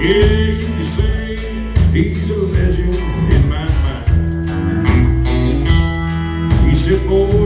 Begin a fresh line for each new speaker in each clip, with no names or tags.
Yeah, you say he's a legend in my mind. He said, boy.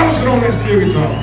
Robinson on that steel guitar.